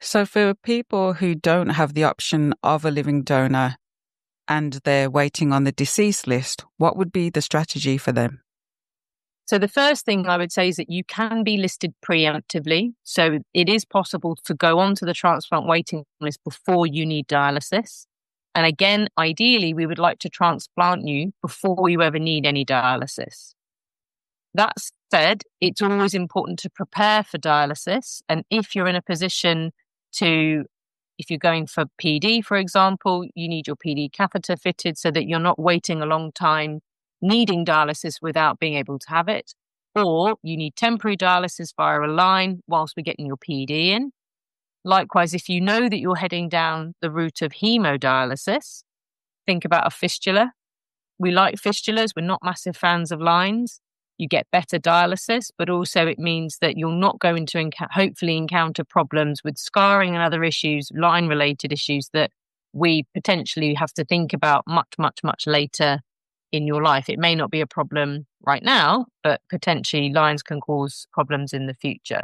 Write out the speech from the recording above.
So, for people who don't have the option of a living donor and they're waiting on the deceased list, what would be the strategy for them? So, the first thing I would say is that you can be listed preemptively. So, it is possible to go onto the transplant waiting list before you need dialysis. And again, ideally, we would like to transplant you before you ever need any dialysis. That said, it's always important to prepare for dialysis. And if you're in a position to, if you're going for PD, for example, you need your PD catheter fitted so that you're not waiting a long time needing dialysis without being able to have it. Or you need temporary dialysis via a line whilst we're getting your PD in. Likewise, if you know that you're heading down the route of hemodialysis, think about a fistula. We like fistulas, we're not massive fans of lines you get better dialysis, but also it means that you're not going to enc- hopefully encounter problems with scarring and other issues, line related issues that we potentially have to think about much, much, much later in your life. It may not be a problem right now, but potentially lines can cause problems in the future.